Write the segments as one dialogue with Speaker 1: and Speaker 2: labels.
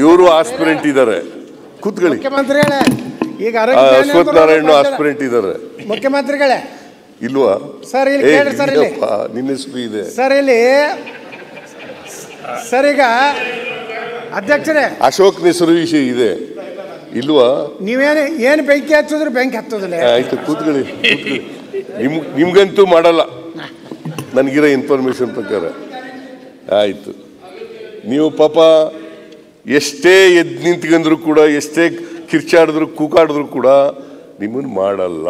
Speaker 1: ಇವರು ಆಸ್ಪಿರೆಂಟ್ ಇದ್ದಾರೆ ಕೂತ್ಕೊಳ್ಳಿ.
Speaker 2: ಮುಖ್ಯಮಂತ್ರಿಗಳೇ ಈಗ
Speaker 1: ಅಶ್ವಥ್ ನಾರಾಯಣ ಆಸ್ಪಿರೆಂಟ್ ಇದ್ದಾರೆ
Speaker 2: ಮುಖ್ಯಮಂತ್ರಿಗಳೇ.
Speaker 1: ಇಲ್ವಾ?
Speaker 2: ಸರ್, ಇಲ್ಲಿ ಕೇಳಿ ಸರ್, ಇಲ್ಲಿ.
Speaker 1: ನಿನ್ನ ಹೆಸರು ಇದೆ.
Speaker 2: ಸರ್ ಇಲ್ಲಿ ಸರ್ ಈಗ ಅಧ್ಯಕ್ಷರೇ.
Speaker 1: ಅಶೋಕ್ ಹೆಸರು ವಿಷಯ ಇದೆ. ಇಲ್ವಾ?
Speaker 2: ನೀವೇನು ಏನು ಬೆಂಕಿ ಹಚ್ಚಿದ್ರು ಬೆಂಕಿ ಹತ್ತೋದಿಲ್ಲ.
Speaker 1: ಆಯ್ತು ಕೂತ್ಕೊಳ್ಳಿ. ನಿಮ್ ನಿಮ್ಗಂತೂ ಮಾಡಲ್ಲ. ನನಗಿರೋ ಇನ್ಫಾರ್ಮೇಶನ್ ಪ್ರಕಾರ. ಆಯ್ತು. ನೀವು ಪಾಪ ಎಷ್ಟೇ ಎದ್ದು ನಿಂತ್ಕೊಂಡ್ರು ಕೂಡ ಎಷ್ಟೇ ಕಿರ್ಚಾಡಿದ್ರು ಕೂಕಾಡಿದ್ರು ಕೂಡ ನಿಮ್ಮನ್ನು ಮಾಡಲ್ಲ.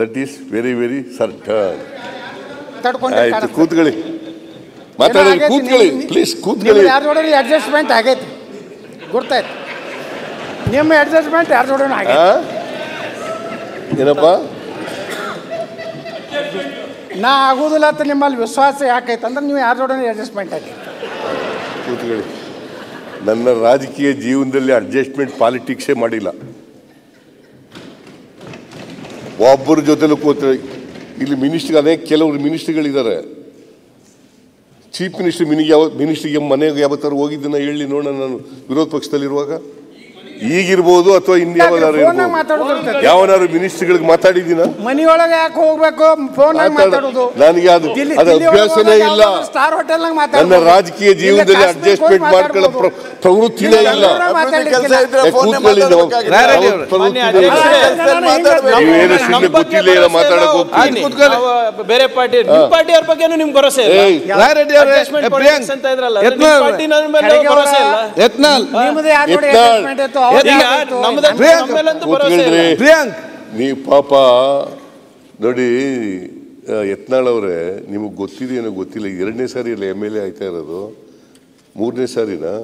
Speaker 1: That is very very certain
Speaker 2: ತಡ್ಕೊಂಡು
Speaker 1: ಆಯ್ತು ಕೂತ್ಕೊಳ್ಳಿ. ಮಾತಾಡಿ ಕೂತ್ಕೊಳ್ಳಿ ಪ್ಲೀಸ್ ಕೂತ್ಕೊಳ್ಳಿ.
Speaker 2: ಯಾರ ಅಡ್ಜಸ್ಟ್ಮೆಂಟ್ ಆಗೈತಿ? ಗುರ್ತಾಯ್ತು ನಿಮ್ಮ ಅಡ್ಜಸ್ಟ್ಮೆಂಟ್ ಯಾರು
Speaker 1: ಆ? ಏನಪ್ಪ?
Speaker 2: ನಾ ಆಗುದಿಲ್ಲ ಅಂತ ನಿಮ್ಮಲ್ಲಿ ವಿಶ್ವಾಸ ಯಾಕೈತೆ ಅಂದ್ರೆ ನೀವು ಯಾರು ಜೋಡಿ ಅಡ್ಜಸ್ಟ್ಮೆಂಟ್ ಆಗೈತಿ?
Speaker 1: ಕೂತ್ಕೊಳ್ಳಿ. ನನ್ನ ರಾಜಕೀಯ ಜೀವನದಲ್ಲಿ ಅಡ್ಜಸ್ಟ್ಮೆಂಟ್ ಪಾಲಿಟಿಕ್ಸೇ ಮಾಡಿಲ್ಲ. ಒಬ್ಬರ ಜೊತೆಲೂ ಕೂತ ಇಲ್ಲಿ ಮಿನಿಸ್ಟರ್ ಅನೇಕ ಕೆಲವರು ಮಿನಿಸ್ಟ್ರಿಗಳಿದ್ದಾರೆ ಚೀಫ್ ಮಿನಿಸ್ಟರ್ ಮಿನಿಗೆ ಯಾವ ಮಿನಿಸ್ಟ್ರಿಗೆ ಮನೆಗೆ ಯಾವತ್ತಾರು ಹೋಗಿದ್ದನ್ನ ಹೇಳಿ ನೋಡೋಣ ನಾನು ವಿರೋಧ ಪಕ್ಷದಲ್ಲಿರುವಾಗ. ಈಗಿರ್ಬೋದು ಅಥವಾ ಇನ್ಯಾವನಾರು
Speaker 2: ಯಾವನಾದ್ರು.
Speaker 1: ಯಾವನಾರು ಮಿನಿಸ್ಟ್ರಿಗಳಿಗೆ ಮಾತಾಡಿದ್ದೀನ
Speaker 2: ಮನೆಯೊಳಗೆ ಯಾಕೆ ಹೋಗ್ಬೇಕು ಫೋನ್
Speaker 1: ಮಾತಾಡ-
Speaker 2: ಮಾತಾಡೋದು
Speaker 1: ನನಗೆ ಅದು ಅದು ಅಭ್ಯಾಸನೇ ಇಲ್ಲ
Speaker 2: ಸ್ಟಾರ್ ಹೋಟೆಲ್ನಾಗ
Speaker 1: ನನ್ನ. ರಾಜಕೀಯ ಜೀವನದಲ್ಲಿ ಅಡ್ಜಸ್ಟ್ಮೆಂಟ್ ಮಾಡ್ಕೊಳ್ಳೋ. ಪ್ರವೃತ್ತಿನೇ
Speaker 2: ಇಲ್ಲ,
Speaker 1: ಇಲ್ಲ
Speaker 3: ಕೆಲಸ ಇದ್ರೆ ಫೋನ್
Speaker 1: ಕೂತ್ಕೊಳ್ಳಿ ನಾವು.
Speaker 3: ಮಾತಾಡ್ಬೇಕಾಗಿದೆ.
Speaker 4: ರಾಯರೆಡ್ಡಿ
Speaker 1: ಅವ್ರ
Speaker 4: ಅವ್ರು.
Speaker 1: ಪ್ರವೃತ್ತಿನೇ
Speaker 5: ಮಾನ್ಯ
Speaker 1: ಇಲ್ಲ.
Speaker 5: ಅಧ್ಯಕ್ಷರೇ,
Speaker 1: ನೀವು ಏನು
Speaker 5: ನಮ್ಮ
Speaker 1: ಸುಮ್ಮನೆ
Speaker 5: ಬಗ್ಗೆ
Speaker 1: ಗೊತ್ತಿಲ್ಲ ಏನೋ ಮಾತಾಡಕ್
Speaker 5: ಇಲ್ಲ.
Speaker 1: ಹೋಗ್ತೀರಿ.
Speaker 4: ಆಯ್ತು, ಕೂತ್ಕೊಳ್ಳಿ.
Speaker 5: ನಾವು ಬೇರೆ ಪಾರ್ಟಿ ನಿಮ್ ಪಾರ್ಟಿ ಅವ್ರ ಬಗ್ಗೆನೂ ನಿಮ್ಗೆ ಭರೋಸೆ ಇಲ್ಲ
Speaker 4: ಯತ್ನಾಳ್ ಯತ್ನಾಳ್ ಪ್ರಿಯಾಂಕ್.
Speaker 5: ಇಲ್ಲ
Speaker 1: ನೀವು ಪಾಪ ನೋಡಿ ಯತ್ನಾಳ್ ಅವರೇ ನಿಮಗೆ ಗೊತ್ತಿದೆಯೇನೋ ಗೊತ್ತಿಲ್ಲ. ಎರಡನೇ ಸಾರಿ ಇಲ್ಲ ಎಂ ಎಲ್ ಎ ಆಯ್ತಾ ಇರೋದು. ಮೂರನೇ ಸಾರಿನಾ?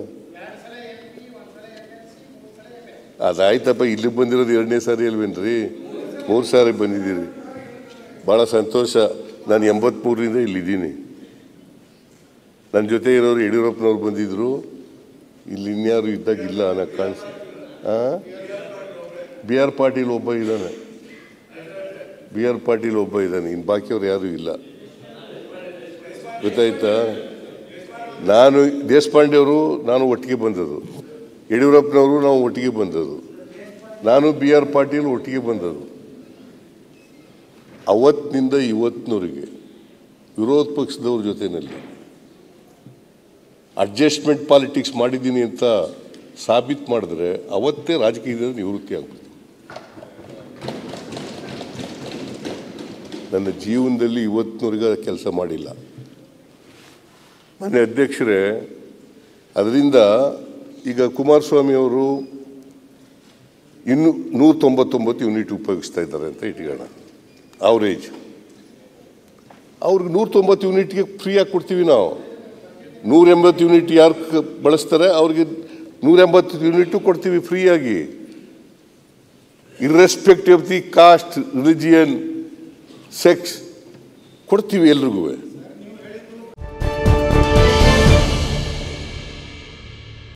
Speaker 1: ಅದಾಯ್ತಪ್ಪ ಇಲ್ಲಿಗೆ ಬಂದಿರೋದು ಎರಡನೇ ಸಾರಿ ಅಲ್ವೇನ್ರಿ? ಮೂರು ಸಾರಿ ಬಂದಿದ್ದೀರಿ. ಭಾಳ ಸಂತೋಷ. ನಾನು ಎಂಬತ್ಮೂರರಿಂದ ಇಲ್ಲಿದ್ದೀನಿ. ನನ್ನ ಜೊತೆ ಇರೋರು ಯಡಿಯೂರಪ್ಪನವ್ರು ಬಂದಿದ್ರು. ಇಲ್ಲಿ ಇನ್ಯಾರು ಇದ್ದಾಗ ಇಲ್ಲ ಅನ್ನೋ ಕಾಣಿಸ್ ಹಾಂ ಬಿ ಆರ್ ಪಾಟೀಲ್ ಒಬ್ಬ ಇದ್ದಾನೆ. ಬಿ ಆರ್ ಪಾಟೀಲ್ ಒಬ್ಬ ಇದ್ದಾನೆ. ಇನ್ನು ಬಾಕಿಯವ್ರು ಯಾರೂ ಇಲ್ಲ. ಗೊತ್ತಾಯ್ತಾ? ನಾನು ದೇಶಪಾಂಡೆ ಅವರು ನಾನು ಒಟ್ಟಿಗೆ ಬಂದದ್ದು. ಯಡಿಯೂರಪ್ಪನವರು, ನಾವು ಒಟ್ಟಿಗೆ ಬಂದದ್ದು. ನಾನು ಬಿ ಆರ್ ಪಾಟೀಲ್ ಒಟ್ಟಿಗೆ ಬಂದದ್ದು. ಅವತ್ತಿನಿಂದ ಇವತ್ತಿನವರೆಗೆ ವಿರೋಧ ಪಕ್ಷದವ್ರ ಜೊತೆಯಲ್ಲಿ ಅಡ್ಜಸ್ಟ್ಮೆಂಟ್ ಪಾಲಿಟಿಕ್ಸ್ ಮಾಡಿದ್ದೀನಿ ಅಂತ ಸಾಬೀತು ಮಾಡಿದ್ರೆ ಅವತ್ತೇ ರಾಜಕೀಯದಿಂದ ನಿವೃತ್ತಿ ಆಗ್ಬಿಡ್ತು. ನನ್ನ ಜೀವನದಲ್ಲಿ ಇವತ್ತಿನವರೆಗೆ ಕೆಲಸ ಮಾಡಿಲ್ಲ. ಮನೆ ಅಧ್ಯಕ್ಷರೇ, ಅದರಿಂದ ಈಗ ಕುಮಾರಸ್ವಾಮಿ ಅವರು ಇನ್ನು ನೂರ ತೊಂಬತ್ತೊಂಬತ್ತು ಯೂನಿಟ್ ಉಪಯೋಗಿಸ್ತಾ ಇದ್ದಾರೆ ಅಂತ ಇಟ್ಕೊಳ್ಳೋಣ. ಅವರೇಜ್ ಅವ್ರಿಗೆ ನೂರ ತೊಂಬತ್ತು ಯೂನಿಟ್ಗೆ ಫ್ರೀಯಾಗಿ ಕೊಡ್ತೀವಿ ನಾವು. ನೂರ ಎಂಬತ್ತು ಯೂನಿಟ್ ಯಾರು ಬಳಸ್ತಾರೆ? ಅವ್ರಿಗೆ ನೂರ ಯೂನಿಟ್ ಕೊಡ್ತೀವಿ ಫ್ರೀಯಾಗಿ. Irrespective the caste religion sex ಕೊಡ್ತೀವಿ ಎಲ್ರಿಗೂ.